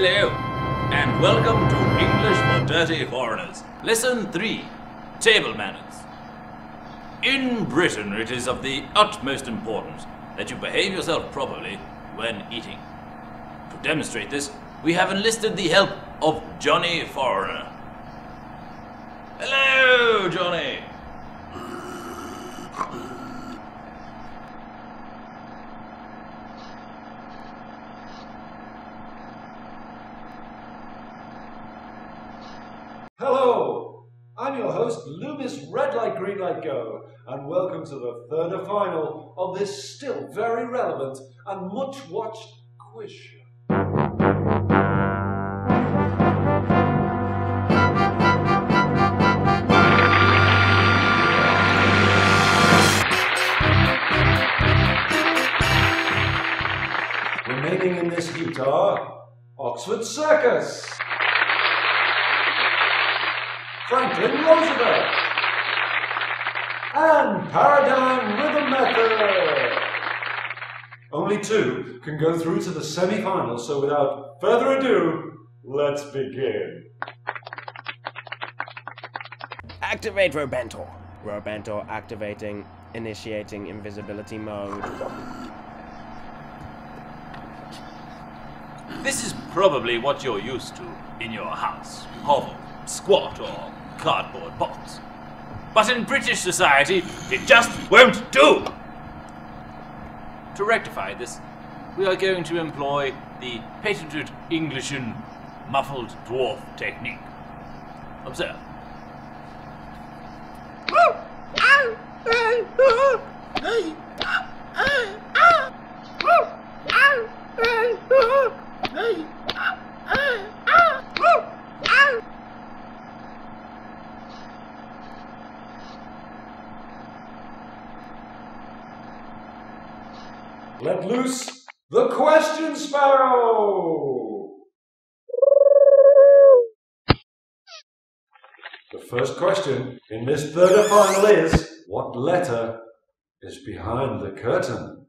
Hello, and welcome to English for Dirty Foreigners. Lesson 3 Table Manners. In Britain, it is of the utmost importance that you behave yourself properly when eating. To demonstrate this, we have enlisted the help of Johnny Foreigner. Hello, Johnny! Hello, Your host, Loomis Red Light Green Light Go, and welcome to the third and final of this still very relevant and much watched quiz show. Remaining in this heat are Oxford Circus. Franklin Roosevelt, and Paradigm Rhythm Method. Only two can go through to the semi-finals, so without further ado, let's begin. Activate Robentor. Robentor activating, initiating invisibility mode. This is probably what you're used to in your house hovel, squat, or cardboard box. But in British society, it just won't do! To rectify this, we are going to employ the patented Englishin muffled dwarf technique. Observe. Loose the question sparrow. The first question in this third and final is what letter is behind the curtain?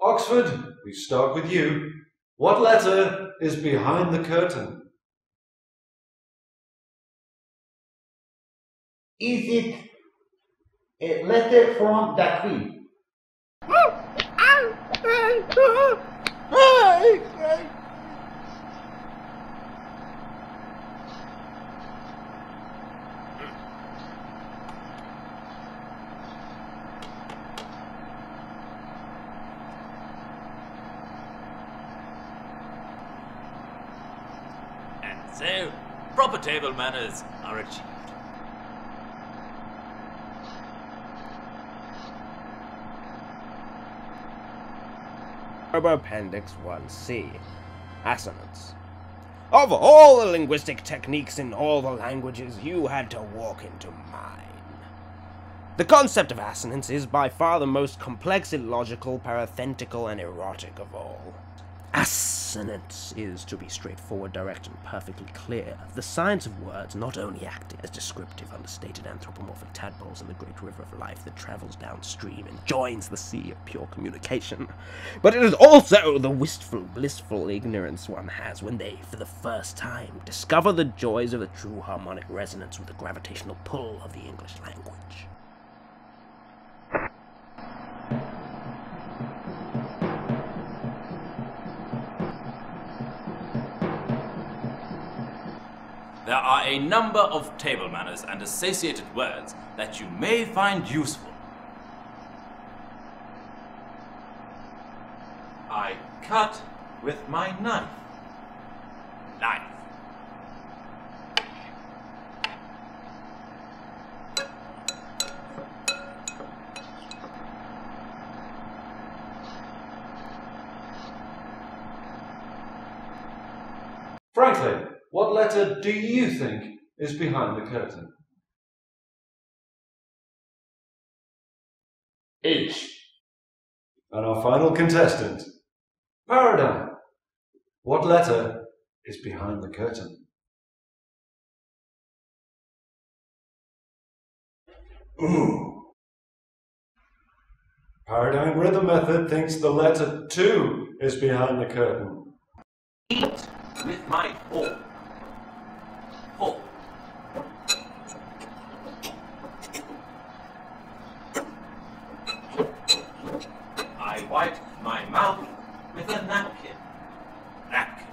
Oxford, we start with you. What letter is behind the curtain? Is it a letter from the Queen? So, proper table manners are achieved. Robo Appendix 1C. Assonance. Of all the linguistic techniques in all the languages, you had to walk into mine. The concept of assonance is by far the most complex, illogical, parathentical, and erotic of all. Assonance is, to be straightforward, direct, and perfectly clear, the science of words not only acting as descriptive, understated anthropomorphic tadpoles in the great river of life that travels downstream and joins the sea of pure communication, but it is also the wistful, blissful ignorance one has when they, for the first time, discover the joys of the true harmonic resonance with the gravitational pull of the English language. There are a number of table manners and associated words that you may find useful. I cut with my knife. Knife. Franklin, what letter do you think is behind the curtain? H. And our final contestant, Paradigm. What letter is behind the curtain? Ooh. Paradigm Rhythm Method thinks the letter 2 is behind the curtain. Eat with my fork. I wipe my mouth with a napkin. Napkin.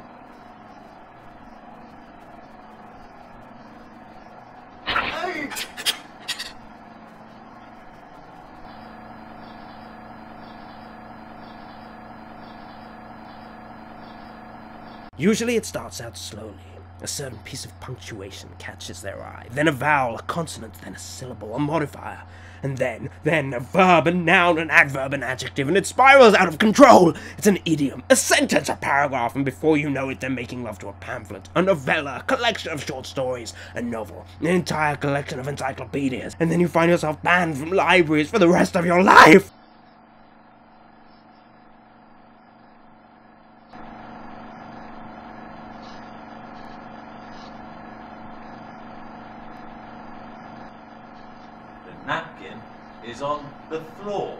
Usually it starts out slowly. A certain piece of punctuation catches their eye, then a vowel, a consonant, then a syllable, a modifier, and then, then a verb, a noun, an adverb, an adjective, and it spirals out of control. It's an idiom, a sentence, a paragraph, and before you know it, they're making love to a pamphlet, a novella, a collection of short stories, a novel, an entire collection of encyclopedias, and then you find yourself banned from libraries for the rest of your life. The napkin is on the floor.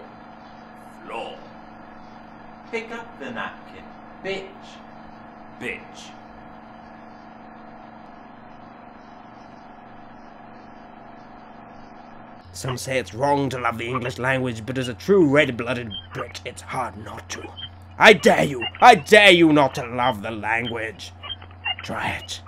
Floor. Pick up the napkin. Bitch. Bitch. Some say it's wrong to love the English language, but as a true red-blooded Brit, it's hard not to. I dare you! I dare you not to love the language! Try it.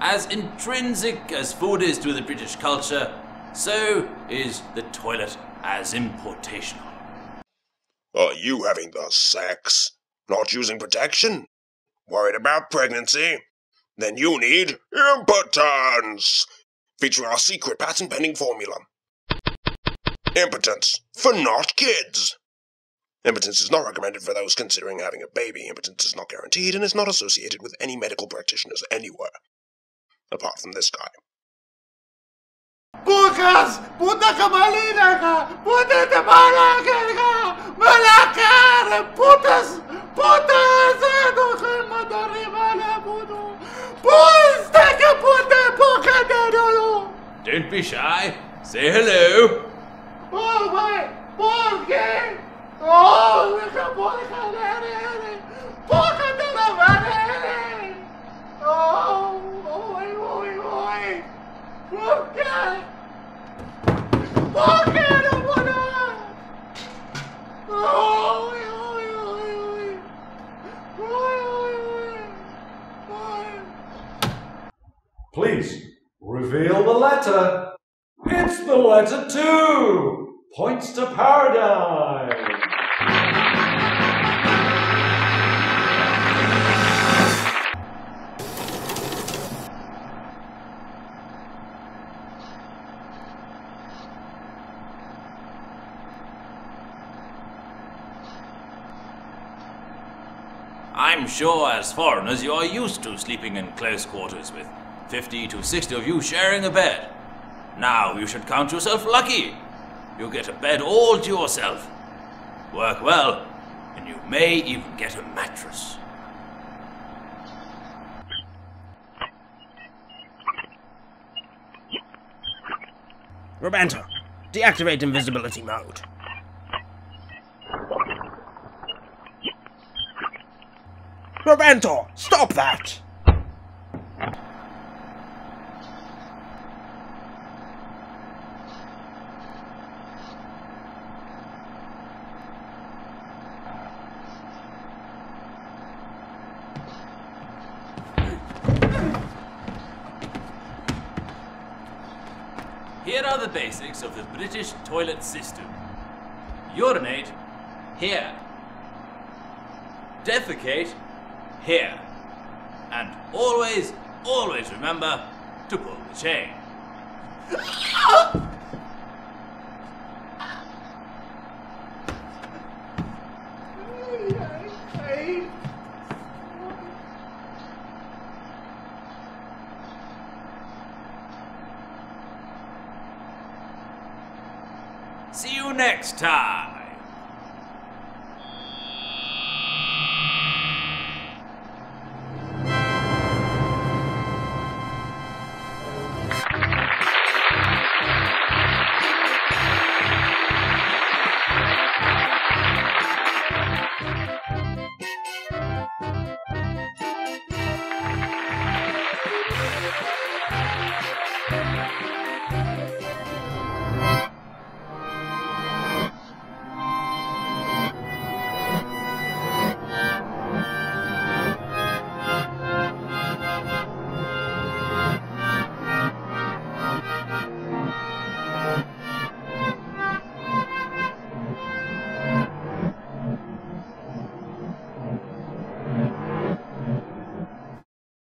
As intrinsic as food is to the British culture, so is the toilet as importational. Are you having the sex? Not using protection? Worried about pregnancy? Then you need impotence! Featuring our secret patent pending formula. Impotence for not kids. Impotence is not recommended for those considering having a baby. Impotence is not guaranteed and is not associated with any medical practitioners anywhere. Apart from this guy. Pukas! Puta ka malina! Puta te malakar ka! Putas! Putas! Ano ka madari mala? Pusta ka puta puka dadolo! Don't be shy. Say hello. Oh my! Porque! Oh, ka puka nere! Puka de! Oh, Please, reveal the letter. It's the letter 2! Points to Paradigm! I'm sure as foreigners you are used to sleeping in close quarters with 50 to 60 of you sharing a bed. Now you should count yourself lucky. You get a bed all to yourself. Work well, and you may even get a mattress. Robanto, deactivate invisibility mode. Robanto, stop that! Here are the basics of the British toilet system. Urinate here. Defecate here. And always, always remember to pull the chain. See you next time.